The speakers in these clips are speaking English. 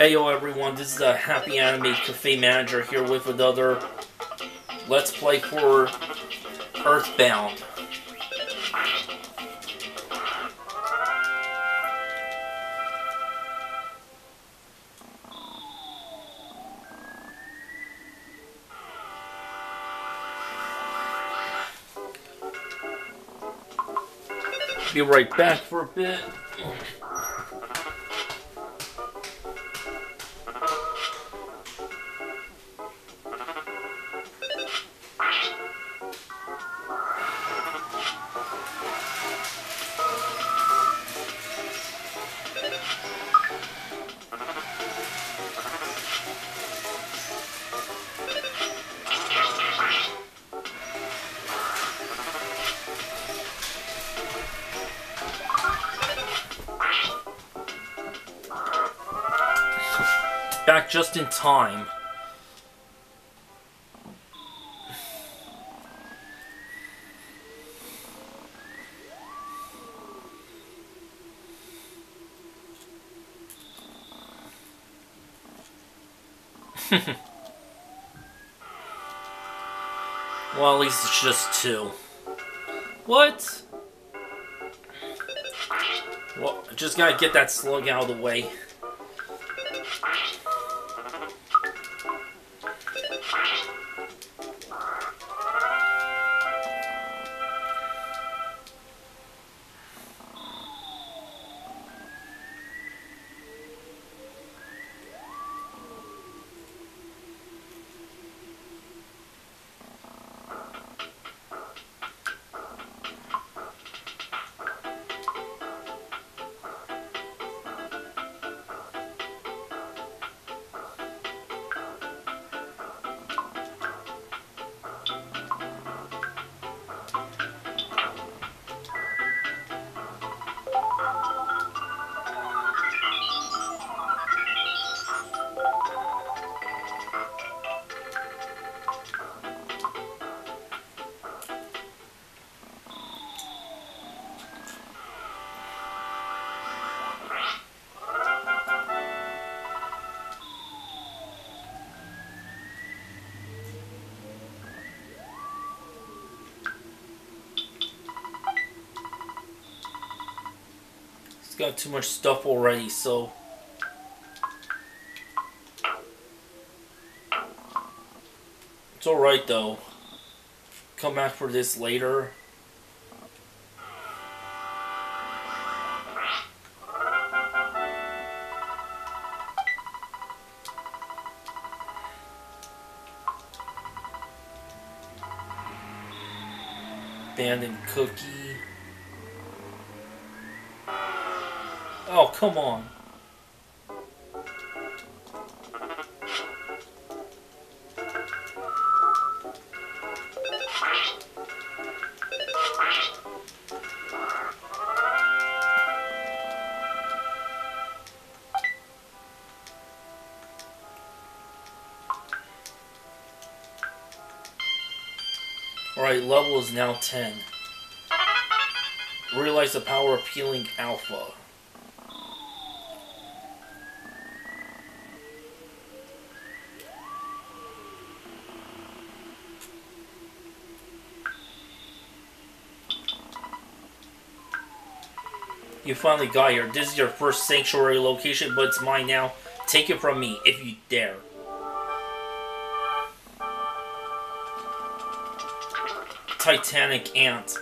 Hey yo everyone, this is the Happy Animaid Cafe Manager here with another Let's Play for Earthbound. Be right back for a bit. Just in time. well, at least it's just two. What? Well, just gotta get that slug out of the way. Got too much stuff already, so... It's alright though. Come back for this later. Abandoned cookie. Oh, come on. Alright, level is now 10. Realize the power of healing alpha. You finally got here. This is your first sanctuary location, but it's mine now. Take it from me, if you dare. Titanic Ant.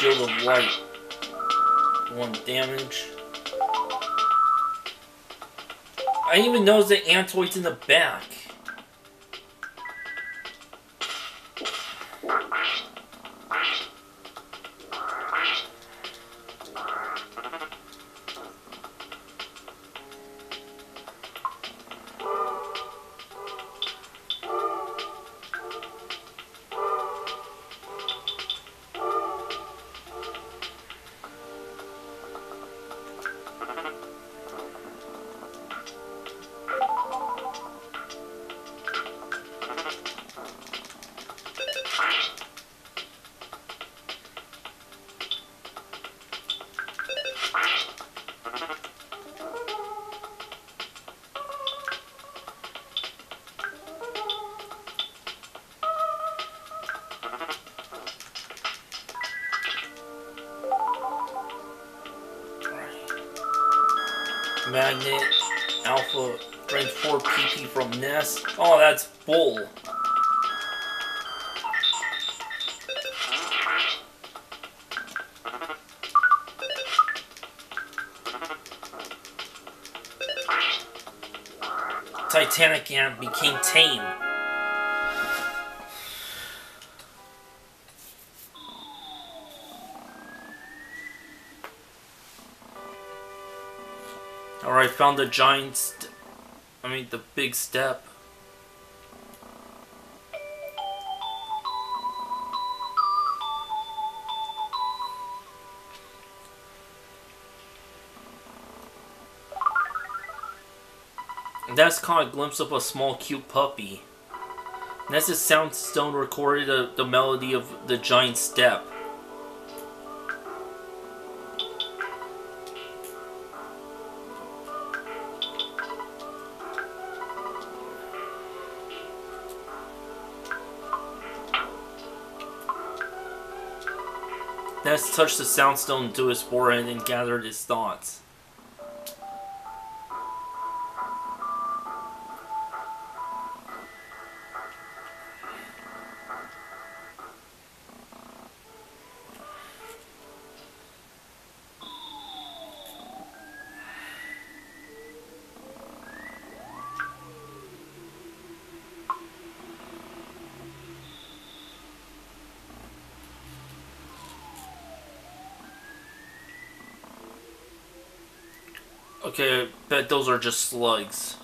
Shield of light. One damage. I even notice the Antoid's in the back. Magnet, Alpha, Range 4 PP from Ness. Oh, that's bull. Titanic Ant became tame. Alright, found the giant, I mean the big step. That's caught a glimpse of a small cute puppy. Ness's soundstone recorded a, the melody of the giant step. Ness touched the soundstone to his forehead and gathered his thoughts. Okay, I bet those are just slugs.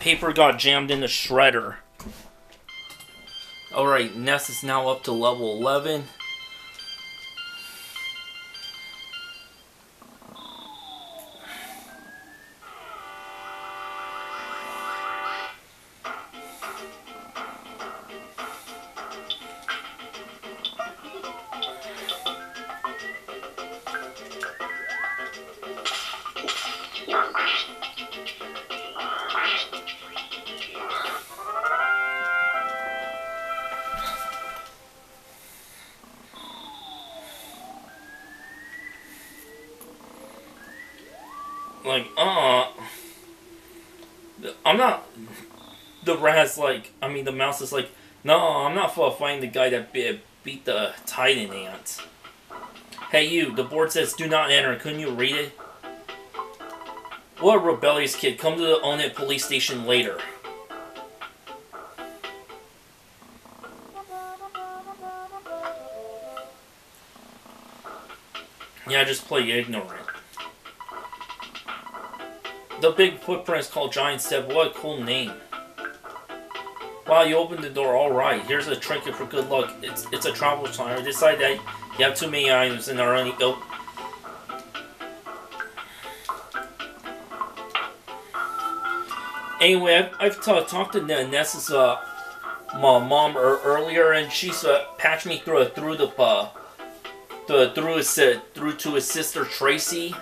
Paper got jammed in the shredder. Alright, Ness is now up to level 11. Like, uh, I'm not. The rat's like, I mean, the mouse is like, no, I'm not for fighting the guy that beat, beat the Titan ant. Hey, you, the board says do not enter. Couldn't you read it? What a rebellious kid. Come to the Onett police station later. Yeah, just play ignorant. The big footprint is called Giant Step. What a cool name. Wow, you opened the door. Alright, here's a trinket for good luck. It's it's a travel sign. Decide that you have too many items and are only... Oh. Anyway, I've, I've talked to Ness's uh, mom, mom er- earlier, and she's uh, patched me through through the uh, the through his uh, through to his sister Tracy.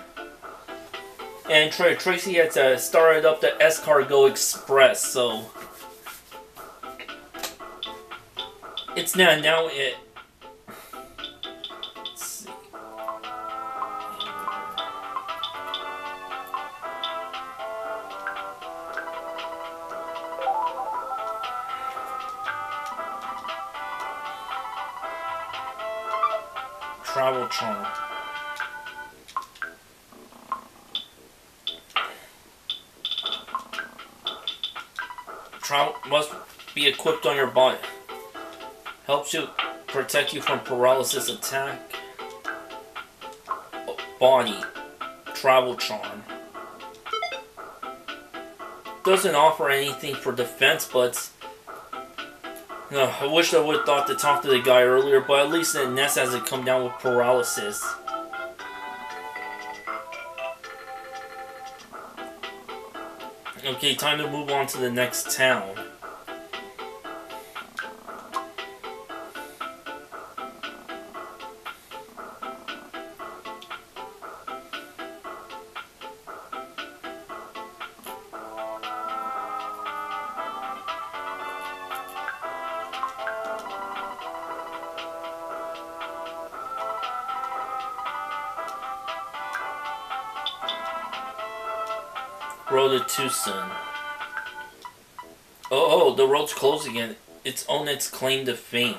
And Tra- Tracy had uh, started up the Escargot Express, so it's now now it. Equipped on your body. Helps you protect you from paralysis attack. Body. Travel charm. Doesn't offer anything for defense, but no, I wish I would have thought to talk to the guy earlier, but at least that Ness hasn't come down with paralysis. Okay, time to move on to the next town. Road to Twoson. Oh, oh, the road's closed again. It's on its claim to fame.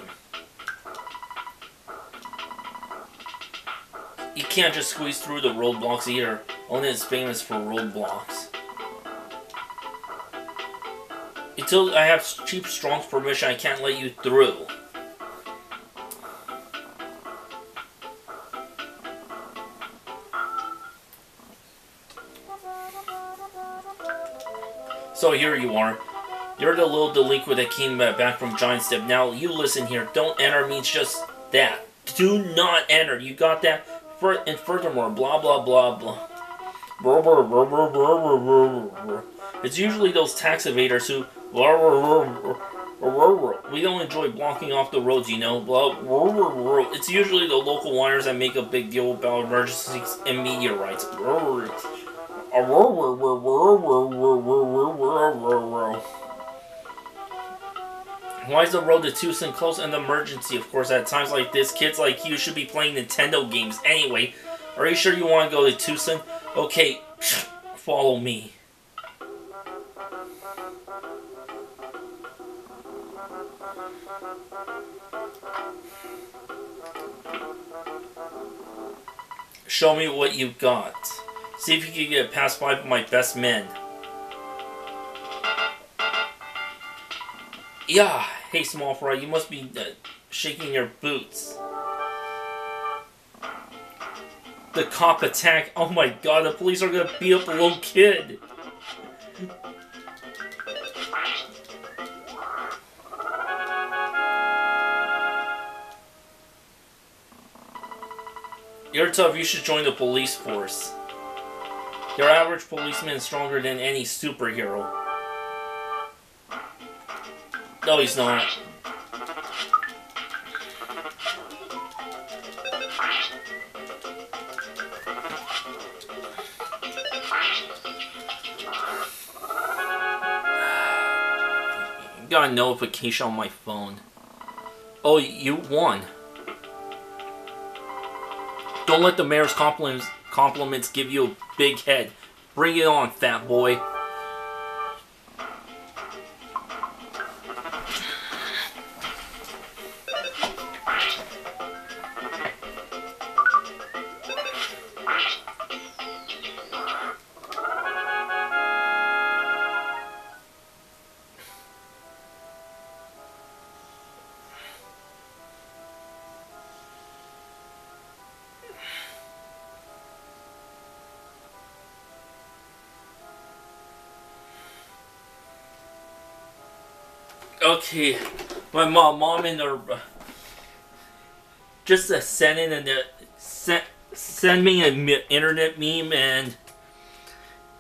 You can't just squeeze through the roadblocks here. Only it's famous for roadblocks. Until I have Chief Strong's permission, I can't let you through. So here you are. You're the little delinquent that came back from Giant Step. Now you listen here. Don't enter means just that. Do not enter. You got that? And furthermore, blah blah blah blah. It's usually those tax evaders who. We don't enjoy blocking off the roads, you know. It's usually the local whiners that make a big deal about emergencies and meteorites. Why is the road to Twoson close? An emergency, of course. At times like this, kids like you should be playing Nintendo games anyway. Are you sure you want to go to Twoson? Okay, follow me. Show me what you've got. See if you can get past five of my best men. Yeah, hey small fry, you must be uh, shaking your boots. The cop attack. Oh my god, the police are gonna beat up a little kid. You're tough, you should join the police force. Your average policeman is stronger than any superhero. No, he's not. Got a notification on my phone. Oh, you won. Don't let the mayor's compliments compliments give you a big head. Bring it on, fat boy. Okay, my mom, mom and her, just uh, send in and uh, send send me an internet meme and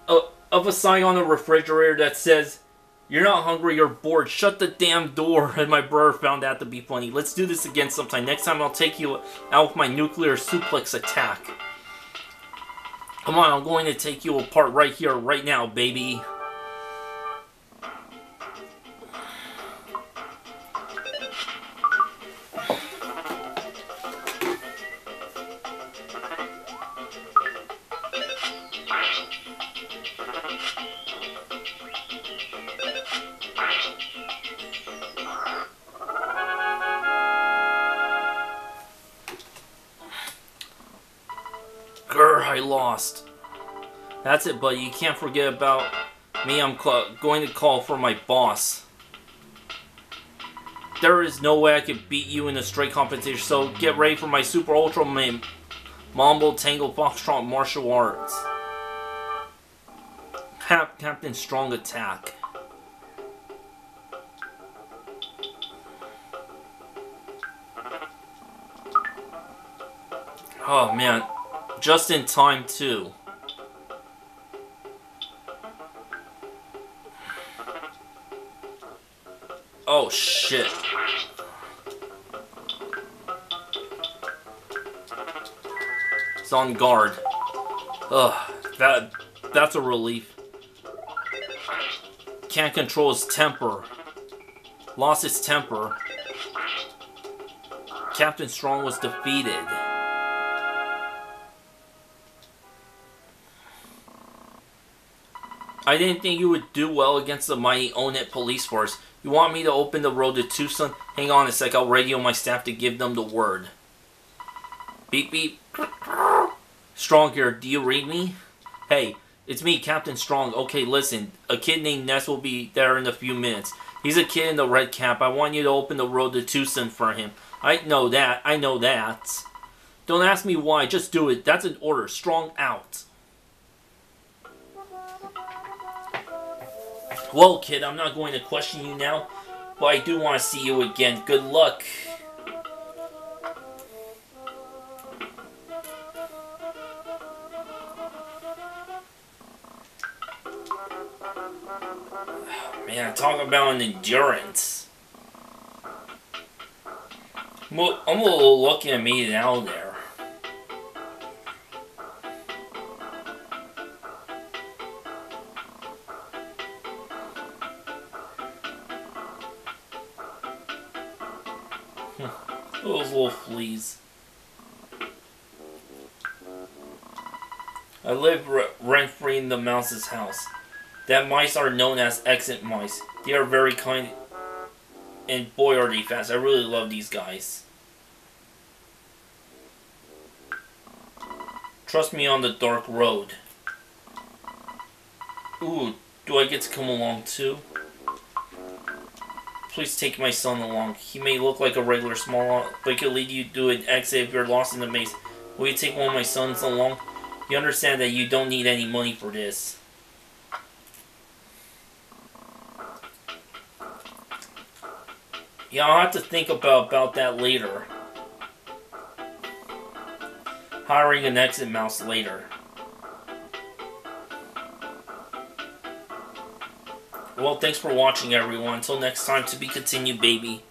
oh of a sign on the refrigerator that says, You're not hungry, you're bored. Shut the damn door. And my brother found that to be funny. Let's do this again sometime. Next time I'll take you out with my nuclear suplex attack. Come on, I'm going to take you apart right here, right now, baby. That's it, buddy. You can't forget about me. I'm going to call for my boss. There is no way I could beat you in a straight competition, so get ready for my Super Ultra Man Mambo Tango Foxtrot Martial Arts. Cap Captain Strong Attack. Oh man, just in time too. Shit. It's on guard. Ugh, that that's a relief. Can't control his temper. Lost his temper. Captain Strong was defeated. I didn't think you would do well against the mighty Onett police force. You want me to open the road to Twoson? Hang on a sec, I'll radio my staff to give them the word. Beep beep. Strong here, do you read me? Hey, it's me, Captain Strong. Okay, listen, a kid named Ness will be there in a few minutes. He's a kid in the red cap. I want you to open the road to Twoson for him. I know that, I know that. Don't ask me why, just do it. That's an order. Strong out. Well, kid, I'm not going to question you now, but I do want to see you again. Good luck. Man, talk about an endurance. I'm a little I made it out there. Fleas. I live rent-free in the mouse's house. That mice are known as exit mice. They are very kind and boy are they fast. I really love these guys. Trust me on the dark road. Ooh, do I get to come along too? Please take my son along. He may look like a regular small, but he could lead you to an exit if you're lost in the maze. Will you take one of my sons along? You understand that you don't need any money for this. Yeah, I'll have to think about, about that later. Hiring an exit mouse later. Well, thanks for watching, everyone. Until next time, to be continued, baby.